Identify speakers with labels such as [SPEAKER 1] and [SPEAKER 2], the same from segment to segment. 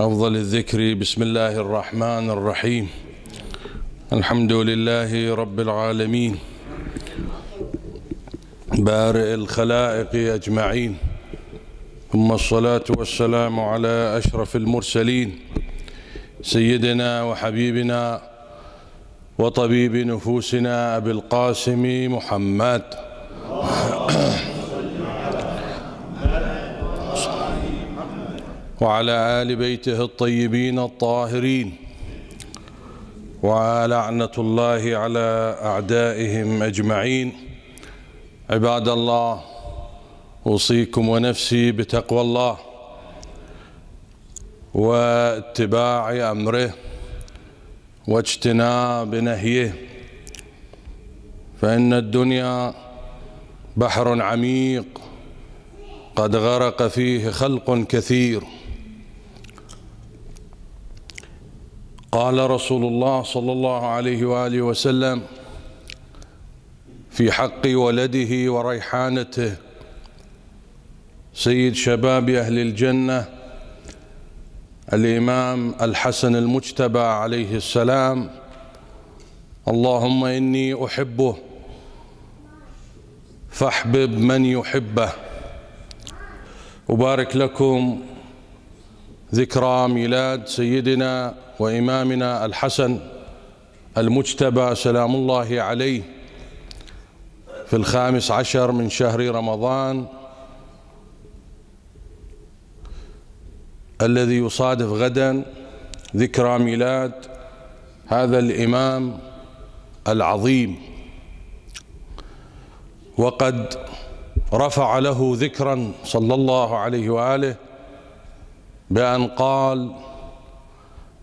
[SPEAKER 1] أفضل الذكر بسم الله الرحمن الرحيم. الحمد لله رب العالمين. بارئ الخلائق أجمعين. ثم الصلاة والسلام على أشرف المرسلين. سيدنا وحبيبنا وطبيب نفوسنا أبي القاسم محمد. وعلى آل بيته الطيبين الطاهرين. ولعنة الله على أعدائهم أجمعين. عباد الله أوصيكم ونفسي بتقوى الله واتباع أمره واجتناب نهيه. فإن الدنيا بحر عميق قد غرق فيه خلق كثير. قال رسول الله صلى الله عليه وآله وسلم في حق ولده وريحانته سيد شباب أهل الجنة الإمام الحسن المجتبى عليه السلام اللهم إني أحبه فاحبب من يحبه. أبارك لكم ذكرى ميلاد سيدنا وإمامنا الحسن المجتبى سلام الله عليه في الخامس عشر من شهر رمضان الذي يصادف غدا ذكرى ميلاد هذا الإمام العظيم. وقد رفع له ذكرا صلى الله عليه وآله بأن قال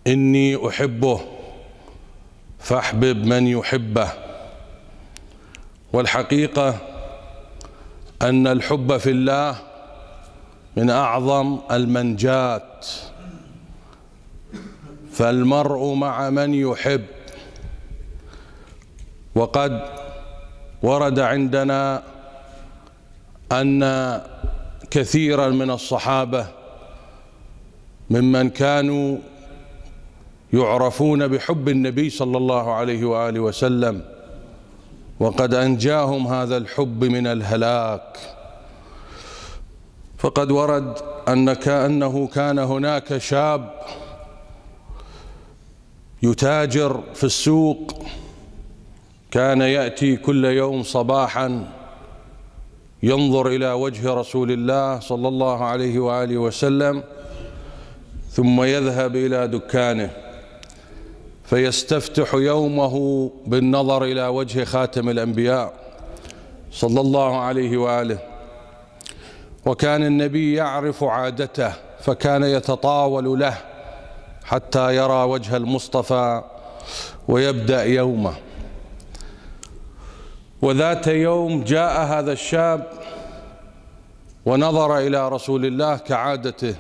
[SPEAKER 1] إني أحبه فاحبب من يحبه. والحقيقة أن الحب في الله من أعظم المنجات. فالمرء مع من يحب. وقد ورد عندنا أن كثيرا من الصحابة ممن كانوا يعرفون بحب النبي صلى الله عليه وآله وسلم. وقد أنجاهم هذا الحب من الهلاك. فقد ورد أن كأنه كان هناك شاب يتاجر في السوق. كان يأتي كل يوم صباحاً ينظر إلى وجه رسول الله صلى الله عليه وآله وسلم ثم يذهب إلى دكانه. فيستفتح يومه بالنظر إلى وجه خاتم الأنبياء صلى الله عليه وآله. وكان النبي يعرف عادته فكان يتطاول له حتى يرى وجه المصطفى ويبدأ يومه. وذات يوم جاء هذا الشاب ونظر إلى رسول الله كعادته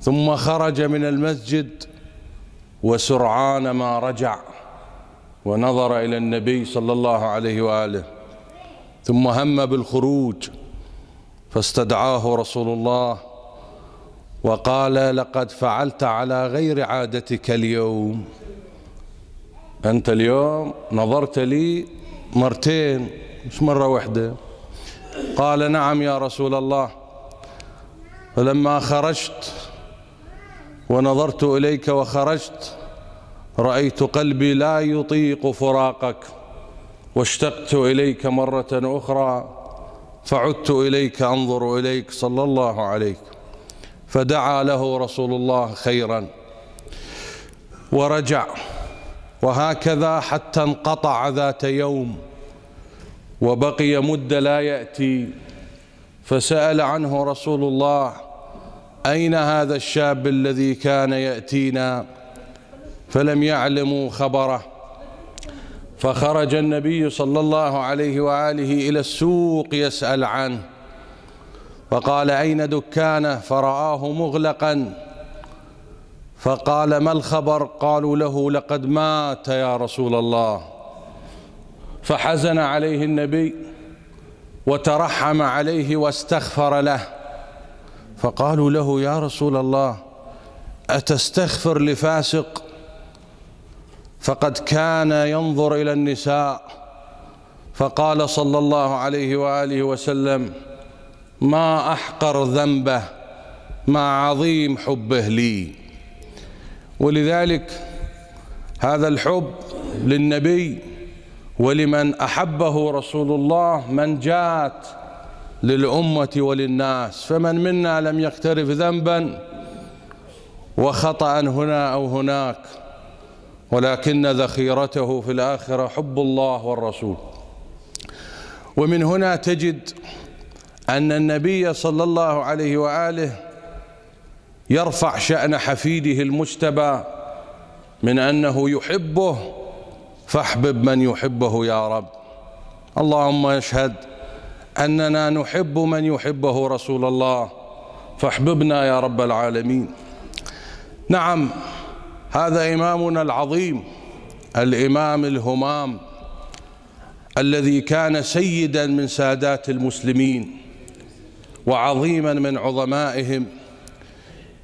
[SPEAKER 1] ثم خرج من المسجد وسرعان ما رجع ونظر إلى النبي صلى الله عليه وآله ثم هم بالخروج فاستدعاه رسول الله وقال لقد فعلت على غير عادتك اليوم. أنت اليوم نظرت لي مرتين مش مرة واحدة. قال نعم يا رسول الله فلما خرجت ونظرت إليك وخرجت رأيت قلبي لا يطيق فراقك واشتقت إليك مرة أخرى فعدت إليك أنظر إليك صلى الله عليك فدعا له رسول الله خيرا ورجع وهكذا حتى انقطع ذات يوم وبقي مدة لا يأتي فسأل عنه رسول الله أين هذا الشاب الذي كان يأتينا فلم يعلموا خبره؟ فخرج النبي صلى الله عليه وآله إلى السوق يسأل عنه. فقال أين دكانه؟ فرآه مغلقا. فقال ما الخبر؟ قالوا له لقد مات يا رسول الله. فحزن عليه النبي وترحم عليه واستغفر له. فقالوا له يا رسول الله أتستغفر لفاسق? فقد كان ينظر إلى النساء فقال صلى الله عليه وآله وسلم ما أحقر ذنبه مع عظيم حبه لي. ولذلك هذا الحب للنبي ولمن أحبه رسول الله من جات للأمة وللناس فمن منا لم يقترف ذنبا وخطأ هنا أو هناك ولكن ذخيرته في الآخرة حب الله والرسول. ومن هنا تجد أن النبي صلى الله عليه وآله يرفع شأن حفيده المجتبى من أنه يحبه فاحبب من يحبه يا رب. اللهم اشهد أننا نحب من يحبه رسول الله. فاحببنا يا رب العالمين. نعم هذا إمامنا العظيم الإمام الهمام الذي كان سيدا من سادات المسلمين وعظيما من عظمائهم.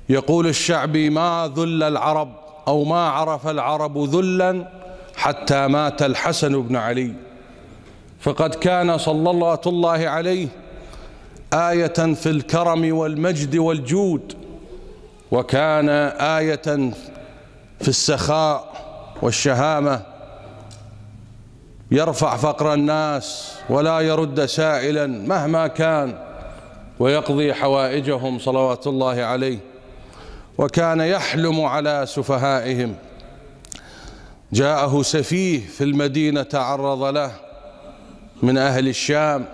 [SPEAKER 1] يقول الشعبي ما ذل العرب أو ما عرف العرب ذلا حتى مات الحسن بن علي. فقد كان صلى الله عليه آية في الكرم والمجد والجود وكان آية في السخاء والشهامة. يرفع فقر الناس ولا يرد سائلا مهما كان ويقضي حوائجهم صلوات الله عليه. وكان يحلم على سفهائهم. جاءه سفيه في المدينة تعرض له. من أهل الشام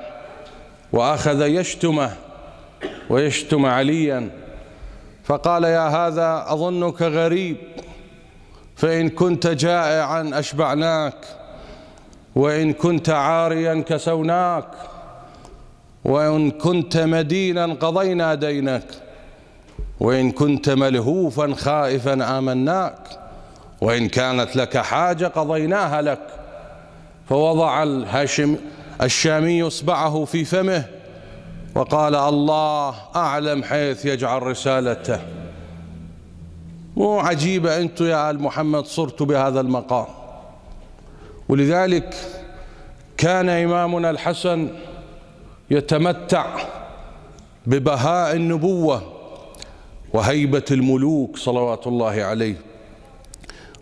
[SPEAKER 1] وأخذ يشتمه ويشتم عليا. فقال يا هذا أظنك غريب فإن كنت جائعا أشبعناك وإن كنت عاريا كسوناك وإن كنت مدينا قضينا دينك وإن كنت ملهوفا خائفا آمناك وإن كانت لك حاجة قضيناها لك. فوضع الهاشم الشامي اصبعه في فمه وقال الله أعلم حيث يجعل رسالته. مو عجيبة أنتم يا آل محمد صرتوا بهذا المقام. ولذلك كان إمامنا الحسن يتمتع ببهاء النبوة وهيبة الملوك صلوات الله عليه.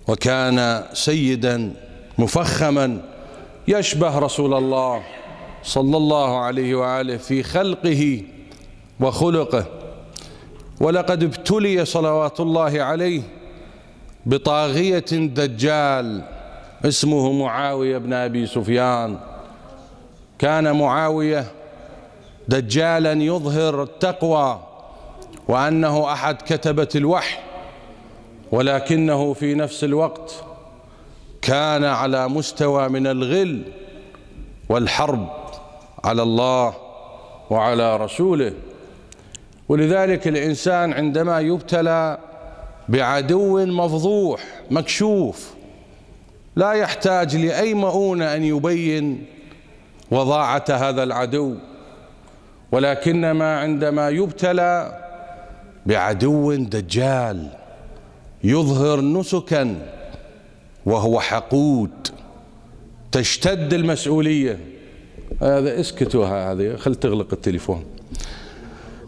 [SPEAKER 1] وكان سيدا مفخما يشبه رسول الله صلى الله عليه وآله في خلقه وخلقه. ولقد ابتلي صلوات الله عليه بطاغية دجال اسمه معاوية بن أبي سفيان. كان معاوية دجالا يظهر التقوى وأنه أحد كتبة الوحي ولكنه في نفس الوقت كان على مستوى من الغل والحرب على الله وعلى رسوله. ولذلك الإنسان عندما يبتلى بعدو مفضوح مكشوف لا يحتاج لأي مؤونة أن يبين وضاعة هذا العدو. ولكنما عندما يبتلى بعدو دجال يظهر نسكا وهو حقود تشتد المسؤولية. هذا اسكتوا هذه خل تغلق التليفون.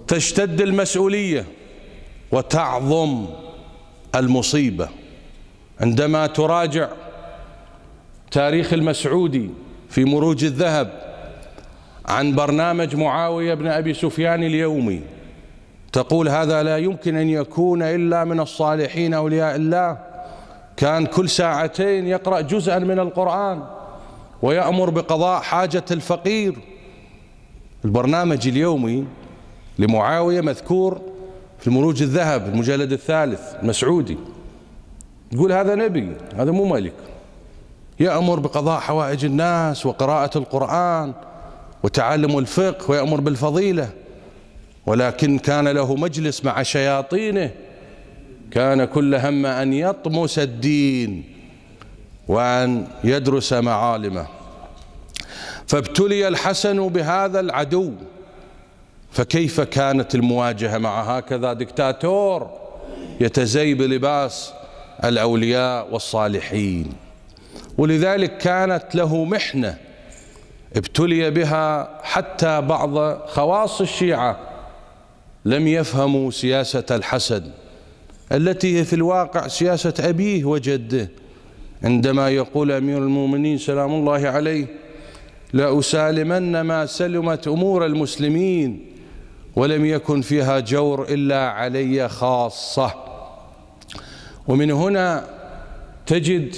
[SPEAKER 1] تشتد المسؤولية وتعظم المصيبة. عندما تراجع تاريخ المسعودي في مروج الذهب عن برنامج معاوية بن أبي سفيان اليومي تقول هذا لا يمكن أن يكون إلا من الصالحين أولياء الله. كان كل ساعتين يقرأ جزءا من القرآن ويأمر بقضاء حاجة الفقير. البرنامج اليومي لمعاوية مذكور في مروج الذهب المجلد الثالث المسعودي. تقول هذا نبي هذا مو ملك. يأمر بقضاء حوائج الناس وقراءة القرآن وتعلم الفقه ويأمر بالفضيلة. ولكن كان له مجلس مع شياطينه كان كل هم أن يطمس الدين وأن يدرس معالمه. فابتلي الحسن بهذا العدو. فكيف كانت المواجهة مع هكذا دكتاتور يتزي بلباس الأولياء والصالحين؟ ولذلك كانت له محنة. ابتلي بها حتى بعض خواص الشيعة لم يفهموا سياسة الحسد التي هي في الواقع سياسة أبيه وجده. عندما يقول أمير المؤمنين سلام الله عليه لأسالمن ما سلمت أمور المسلمين ولم يكن فيها جور إلا علي خاصة. ومن هنا تجد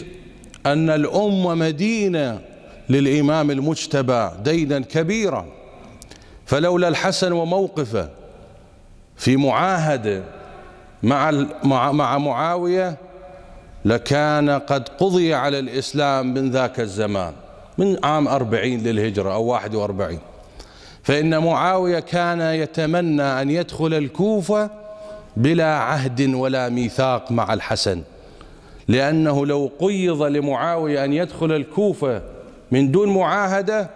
[SPEAKER 1] أن الأم مدينة للإمام المجتبى دينا كبيرا. فلولا الحسن وموقفه في معاهدة مع مع معاوية لكان قد قضي على الإسلام من ذاك الزمان من عام أربعين للهجرة أو واحد وأربعين. فإن معاوية كان يتمنى أن يدخل الكوفة بلا عهد ولا ميثاق مع الحسن لأنه لو قيض لمعاوية أن يدخل الكوفة من دون معاهدة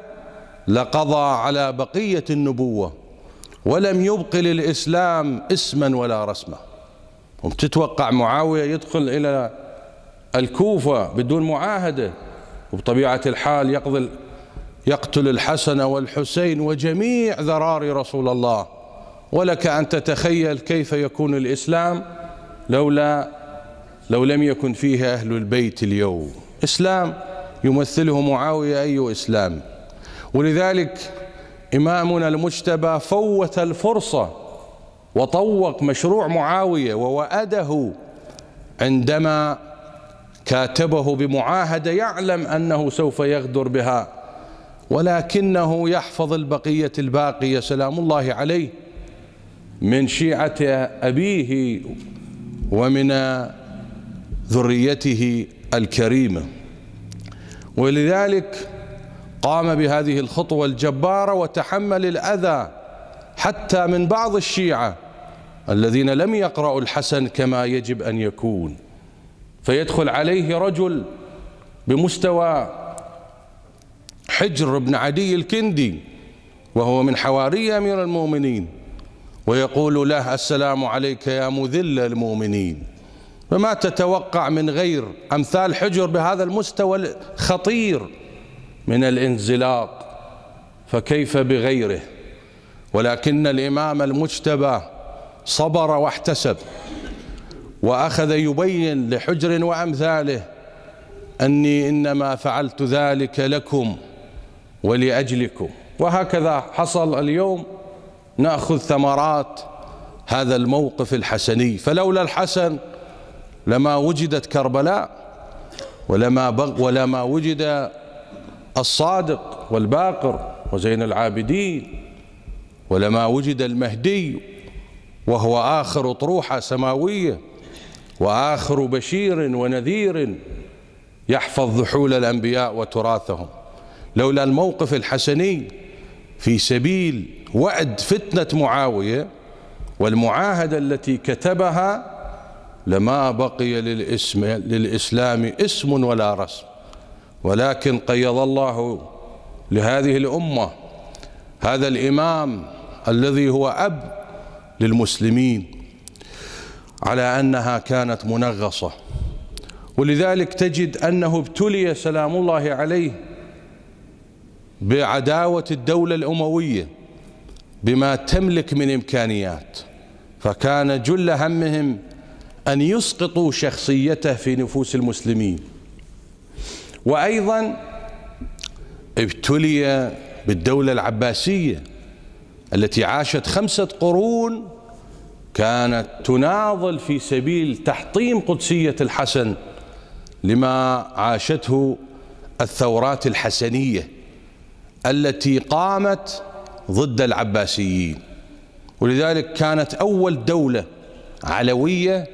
[SPEAKER 1] لقضى على بقية النبوة ولم يبق للإسلام اسما ولا رسما. وتتوقع معاوية يدخل إلى الكوفة بدون معاهدة. وبطبيعة الحال يقضي يقتل الحسن والحسين وجميع ذراري رسول الله. ولك أن تتخيل كيف يكون الإسلام لولا لو لم يكن فيه أهل البيت اليوم. إسلام يمثله معاوية أي إسلام؟ ولذلك إمامنا المجتبى فوت الفرصة وطوق مشروع معاوية ووأده عندما كاتبه بمعاهدة يعلم أنه سوف يغدر بها ولكنه يحفظ البقية الباقية سلام الله عليه من شيعة أبيه ومن ذريته الكريمة. ولذلك قام بهذه الخطوة الجبارة وتحمل الأذى حتى من بعض الشيعة الذين لم يقرأوا الحسن كما يجب أن يكون. فيدخل عليه رجل بمستوى حجر بن عدي الكندي وهو من حواري أمير المؤمنين ويقول له السلام عليك يا مذل المؤمنين. فما تتوقع من غير أمثال حجر بهذا المستوى الخطير من الانزلاق؟ فكيف بغيره؟ ولكن الإمام المجتبى صبر واحتسب وأخذ يبين لحجر وأمثاله أني إنما فعلت ذلك لكم ولأجلكم. وهكذا حصل اليوم نأخذ ثمرات هذا الموقف الحسني. فلولا الحسن لما وجدت كربلاء ولما بغ ولما وجد الصادق والباقر وزين العابدين ولما وجد المهدي وهو آخر طروحة سماوية وآخر بشير ونذير يحفظ ذحول الأنبياء وتراثهم. لولا الموقف الحسني في سبيل وعد فتنة معاوية والمعاهدة التي كتبها لما بقي للاسم للإسلام اسم ولا رسم. ولكن قيض الله لهذه الأمة هذا الإمام الذي هو أب للمسلمين على أنها كانت منغصة. ولذلك تجد أنه ابتلي سلام الله عليه بعداوة الدولة الأموية بما تملك من إمكانيات. فكان جل همهم أن يسقطوا شخصيته في نفوس المسلمين. وأيضا ابتلي بالدولة العباسية التي عاشت خمسة قرون كانت تناضل في سبيل تحطيم قدسية الحسن لما عاشته الثورات الحسنية التي قامت ضد العباسيين. ولذلك كانت أول دولة علوية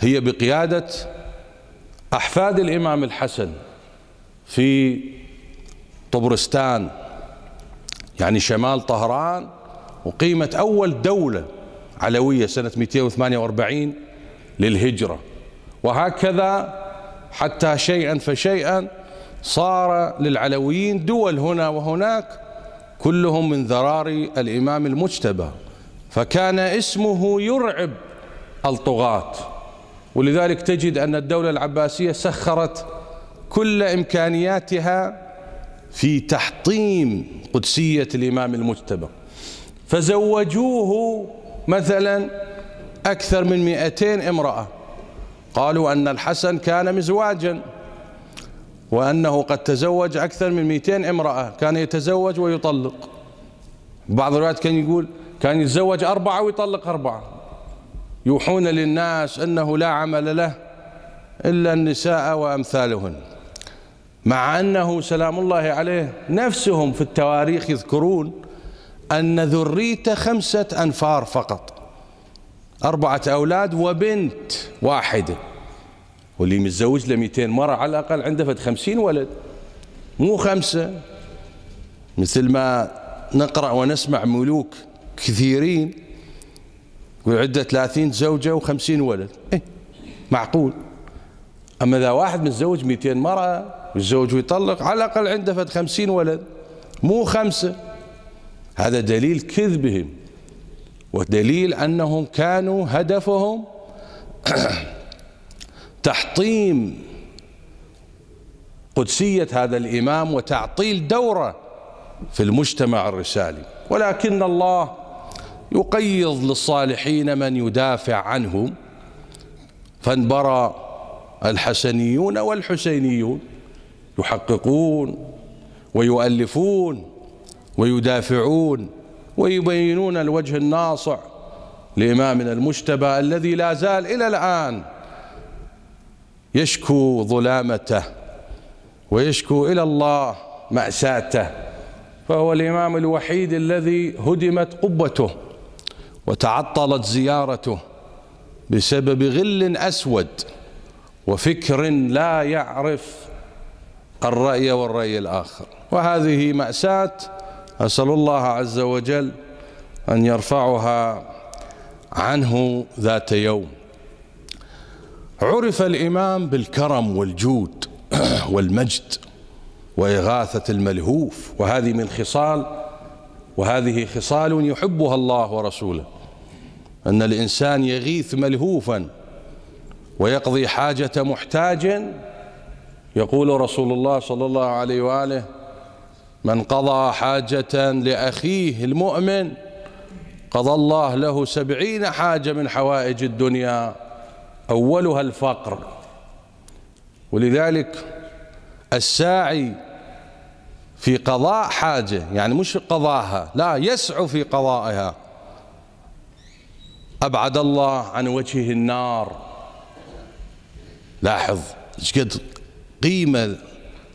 [SPEAKER 1] هي بقيادة أحفاد الإمام الحسن في طبرستان يعني شمال طهران وقيمة أول دولة علوية سنة 248 للهجرة. وهكذا حتى شيئا فشيئا صار للعلويين دول هنا وهناك كلهم من ذراري الإمام المجتبى. فكان اسمه يرعب الطغاة. ولذلك تجد أن الدولة العباسية سخرت كل إمكانياتها في تحطيم قدسية الإمام المجتبى. فزوجوه مثلا أكثر من 200 امرأة. قالوا أن الحسن كان مزواجا وأنه قد تزوج أكثر من 200 امرأة كان يتزوج ويطلق. بعض الروايات كان يقول كان يتزوج أربعة ويطلق أربعة. يوحون للناس أنه لا عمل له إلا النساء وأمثالهن. مع أنه سلام الله عليه نفسهم في التواريخ يذكرون أن ذريته خمسة أنفار فقط. أربعة أولاد وبنت واحدة. واللي متزوج له 200 مرة على الأقل عنده فد 50 ولد. مو خمسة. مثل ما نقرأ ونسمع ملوك كثيرين وعنده 30 زوجة و50 ولد. إيه معقول. أما إذا واحد متزوج 200 مرة يتزوج ويطلق على الأقل عنده فد 50 ولد. مو خمسة. هذا دليل كذبهم ودليل أنهم كانوا هدفهم تحطيم قدسية هذا الإمام وتعطيل دوره في المجتمع الرسالي. ولكن الله يقيض للصالحين من يدافع عنهم. فانبرى الحسنيون والحسينيون يحققون ويؤلفون ويدافعون ويبينون الوجه الناصع لإمامنا المجتبى الذي لا زال إلى الآن يشكو ظلامته ويشكو إلى الله مأساته فهو الإمام الوحيد الذي هدمت قبته وتعطلت زيارته بسبب غل أسود وفكر لا يعرف الرأي والرأي الآخر. وهذه مأساة أسأل الله عز وجل أن يرفعها عنه ذات يوم. عرف الإمام بالكرم والجود والمجد وإغاثة الملهوف وهذه من خصال وهذه خصال يحبها الله ورسوله. أن الإنسان يغيث ملهوفا ويقضي حاجة محتاج يقول رسول الله صلى الله عليه وآله من قضى حاجة لأخيه المؤمن قضى الله له سبعين حاجة من حوائج الدنيا أولها الفقر. ولذلك الساعي في قضاء حاجة يعني مش قضاها لا يسعى في قضائها. أبعد الله عن وجهه النار. لاحظ قد قيمة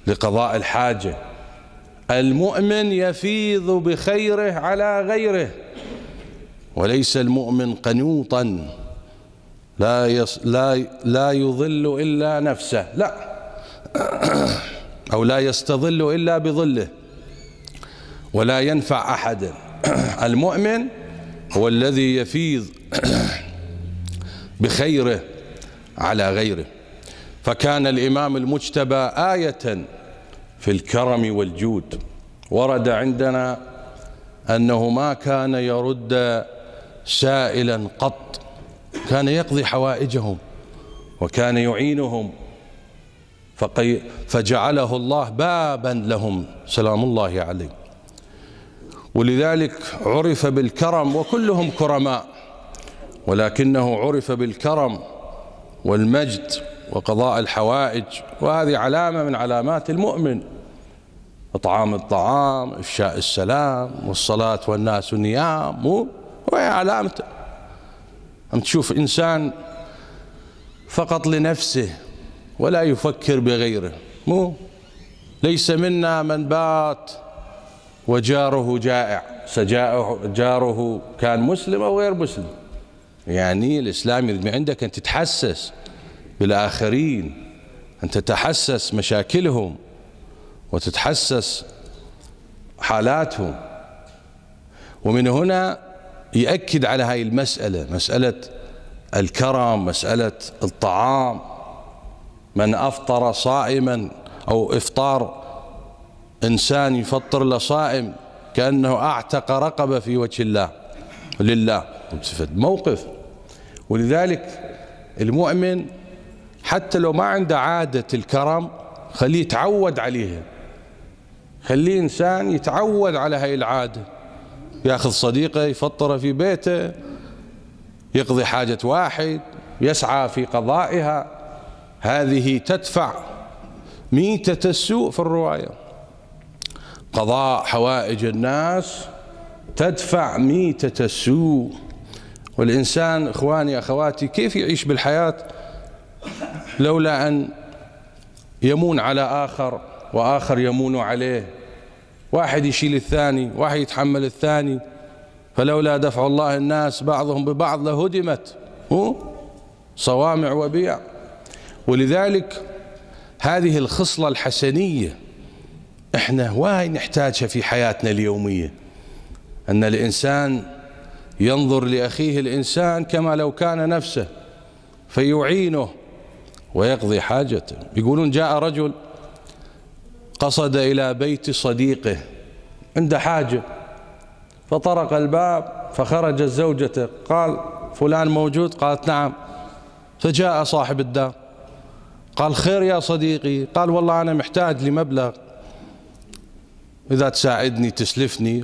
[SPEAKER 1] لقضاء الحاجة. المؤمن يفيض بخيره على غيره وليس المؤمن قنوطا لا يص لا لا يظل إلا نفسه لا أو لا يستظل إلا بظله ولا ينفع احدا المؤمن هو الذي يفيض بخيره على غيره. فكان الإمام المجتبى آية في الكرم والجود. ورد عندنا أنه ما كان يرد سائلا قط. كان يقضي حوائجهم وكان يعينهم. فجعله الله بابا لهم. سلام الله عليه. ولذلك عرف بالكرم وكلهم كرماء. ولكنه عرف بالكرم والمجد. وقضاء الحوائج وهذه علامة من علامات المؤمن. إطعام الطعام إفشاء السلام والصلاة والناس نيام وهي علامته أم تشوف إنسان فقط لنفسه ولا يفكر بغيره مو؟ ليس منا من بات وجاره جائع. جاره كان مسلم أو غير مسلم. يعني الإسلام يرمي عندك أن تتحسس بالآخرين أن تتحسس مشاكلهم وتتحسس حالاتهم. ومن هنا يأكد على هاي المسألة مسألة الكرم مسألة الطعام. من أفطر صائما أو إفطار إنسان يفطر له صائم كأنه أعتق رقبة في وجه الله لله. موقف. ولذلك المؤمن حتى لو ما عنده عادة الكرم خليه يتعود عليها. خليه إنسان يتعود على هاي العادة. ياخذ صديقه يفطره في بيته يقضي حاجة واحد يسعى في قضائها. هذه تدفع ميتة السوء في الرواية. قضاء حوائج الناس تدفع ميتة السوء. والإنسان إخواني أخواتي كيف يعيش بالحياة؟ لولا أن يمون على آخر وآخر يمون عليه. واحد يشيل الثاني واحد يتحمل الثاني. فلولا دفع الله الناس بعضهم ببعض لهدمت صوامع وبيع. ولذلك هذه الخصلة الحسنية إحنا واي نحتاجها في حياتنا اليومية. أن الإنسان ينظر لأخيه الإنسان كما لو كان نفسه فيعينه ويقضي حاجته. يقولون جاء رجل قصد إلى بيت صديقه عنده حاجة فطرق الباب فخرجت زوجته قال فلان موجود؟ قالت نعم. فجاء صاحب الدار قال خير يا صديقي. قال والله أنا محتاج لمبلغ. إذا تساعدني تسلفني.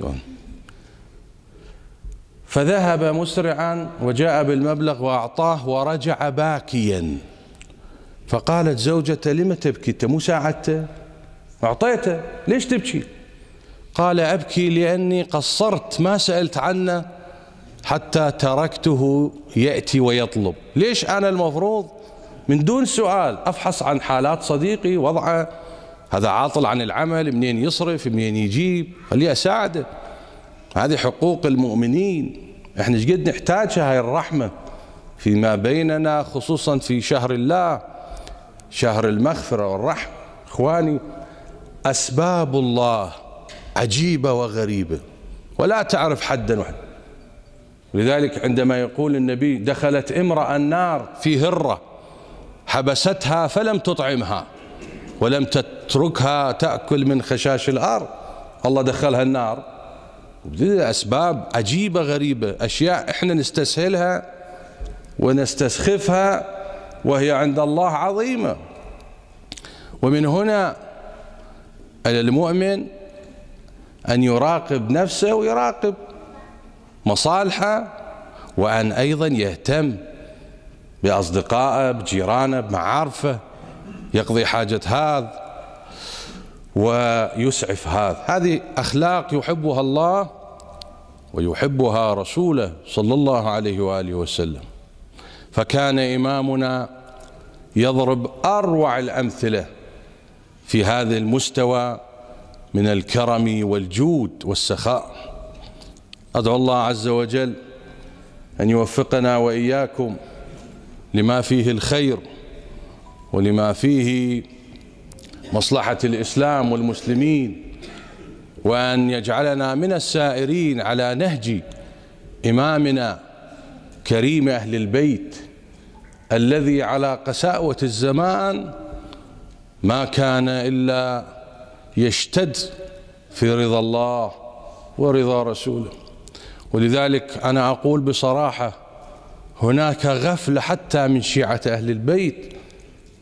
[SPEAKER 1] فذهب مسرعا وجاء بالمبلغ وأعطاه ورجع باكيا. فقالت زوجته لم تبكي؟ أنت مو ساعدته. أعطيته. ليش تبكي؟ قال أبكي لأني قصرت ما سألت عنه حتى تركته يأتي ويطلب. ليش أنا المفروض؟ من دون سؤال. أفحص عن حالات صديقي وضعه. هذا عاطل عن العمل منين يصرف منين يجيب؟ خليه أساعده. هذه حقوق المؤمنين. إحنا إيش قد نحتاجها هاي الرحمة؟ فيما بيننا خصوصا في شهر الله. شهر المغفرة والرحمة. إخواني أسباب الله عجيبة وغريبة ولا تعرف حدا واحد لذلك عندما يقول النبي دخلت امرأة النار في هرة حبستها فلم تطعمها ولم تتركها تأكل من خشاش الأرض. الله دخلها النار. أسباب عجيبة غريبة أشياء إحنا نستسهلها ونستسخفها وهي عند الله عظيمة. ومن هنا المؤمن أن يراقب نفسه ويراقب مصالحه وأن أيضا يهتم بأصدقائه بجيرانه بمعارفه يقضي حاجة هذا ويسعف هذا. هذه أخلاق يحبها الله ويحبها رسوله صلى الله عليه وآله وسلم. فكان إمامنا يضرب أروع الأمثلة في هذا المستوى من الكرم والجود والسخاء. أدعو الله عز وجل أن يوفقنا وإياكم لما فيه الخير ولما فيه مصلحة الإسلام والمسلمين وأن يجعلنا من السائرين على نهج إمامنا كريم أهل البيت. الذي على قساوة الزمان ما كان إلا يشتد في رضا الله ورضا رسوله. ولذلك أنا أقول بصراحة هناك غفلة حتى من شيعة أهل البيت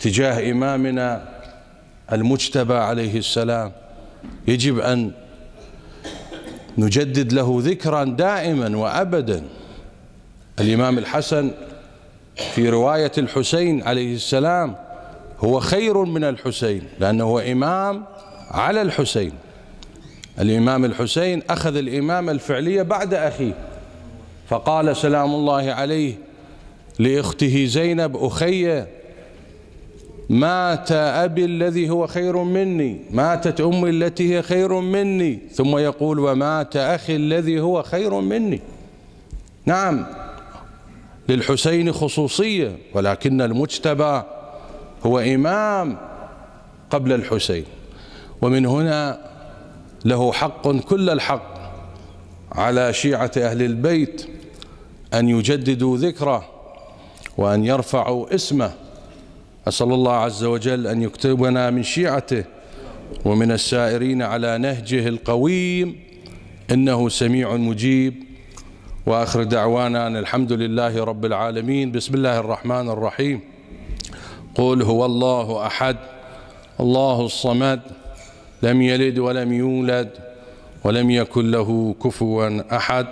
[SPEAKER 1] تجاه إمامنا المجتبى عليه السلام. يجب أن نجدد له ذكرا دائما وأبدا. الإمام الحسن في رواية الحسين عليه السلام هو خير من الحسين لأنه هو إمام على الحسين. الإمام الحسين أخذ الإمامة الفعلية بعد أخيه فقال سلام الله عليه لأخته زينب أخي مات أبي الذي هو خير مني ماتت أمي التي هي خير مني. ثم يقول ومات أخي الذي هو خير مني. نعم للحسين خصوصية ولكن المجتبى هو إمام قبل الحسين. ومن هنا له حق كل الحق على شيعة أهل البيت أن يجددوا ذكره وأن يرفعوا اسمه. أسأل الله عز وجل أن يكتبنا من شيعته ومن السائرين على نهجه القويم. إنه سميع مجيب. وآخر دعوانا أن الحمد لله رب العالمين. بسم الله الرحمن الرحيم. قل هو الله أحد الله الصمد لم يلد ولم يولد ولم يكن له كفوا أحد.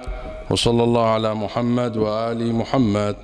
[SPEAKER 1] وصلى الله على محمد وآل محمد.